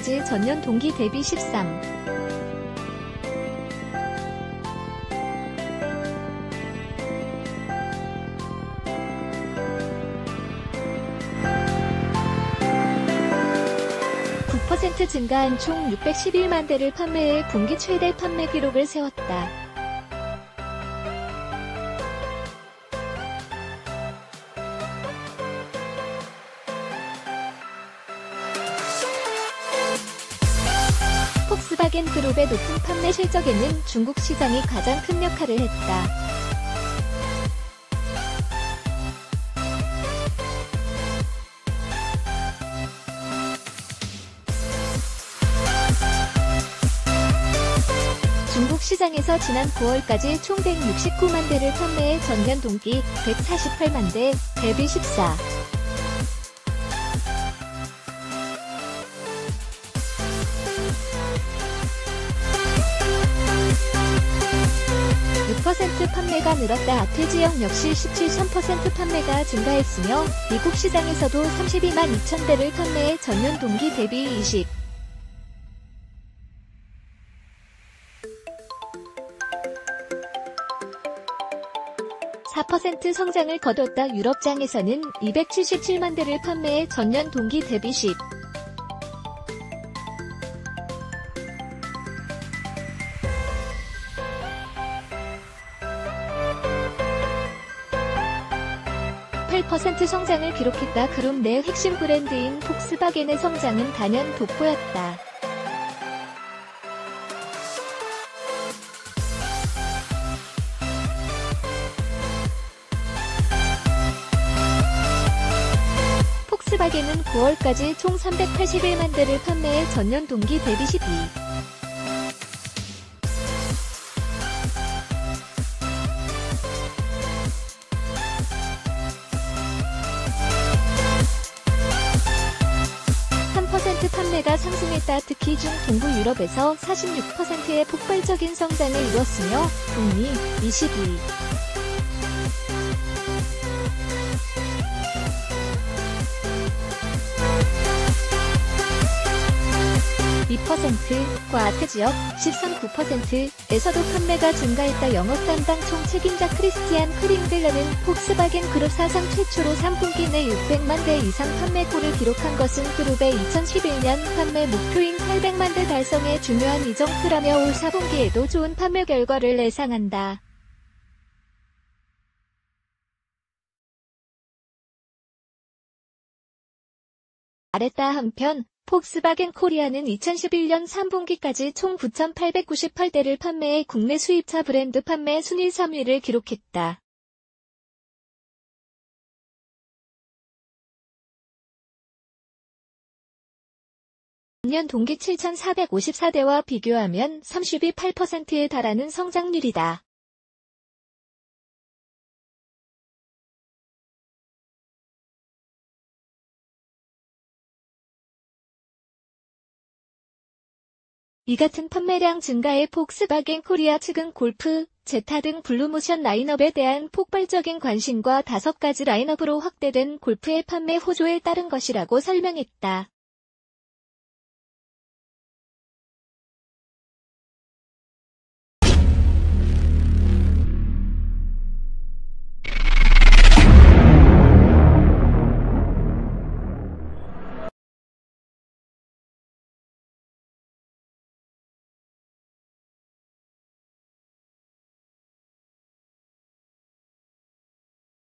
3분기까지 전년 동기 대비 13. (9%) 증가한 총 611만 대를 판매해 분기 최대 판매 기록을 세웠다. 폭스바겐 그룹의 높은 판매 실적에는 중국 시장이 가장 큰 역할을 했다. 중국 시장에서 지난 9월까지 총 169만 대를 판매해 전년 동기 148만 대, 대비 14. 6% 판매가 늘었다. 아태 지역 역시 17.3% 판매가 증가했으며 미국 시장에서도 32만 2천 대를 판매해 전년 동기 대비 20. 4% 성장을 거뒀다. 유럽장에서는 277만 대를 판매해 전년 동기 대비 10. 8% 성장을 기록했다. 그룹 내 핵심 브랜드인 폭스바겐의 성장은 단연 돋보였다. 폭스바겐은 9월까지 총 381만 대를 판매해 전년 동기 대 비 12. 3% 판매가 상승했다. 특히 중 동부 유럽에서 46%의 폭발적인 성장을 이뤘으며 북미 22. 2%과 아태 지역 13.9%에서도 판매가 증가했다. 영업 담당 총 책임자 크리스티안 크링글러는 폭스바겐 그룹 사상 최초로 3분기 내 600만 대 이상 판매고를 기록한 것은 그룹의 2011년 판매 목표인 800만 대 달성에 중요한 이정표라며 올 4분기에도 좋은 판매 결과를 예상한다. 아랬다 한편 폭스바겐 코리아는 2011년 3분기까지 총 9,898대를 판매해 국내 수입차 브랜드 판매 순위 3위를 기록했다. 년 동기 7,454대와 비교하면 32.8%에 달하는 성장률이다. 이 같은 판매량 증가에 폭스바겐 코리아 측은 골프, 제타 등 블루모션 라인업에 대한 폭발적인 관심과 다섯 가지 라인업으로 확대된 골프의 판매 호조에 따른 것이라고 설명했다.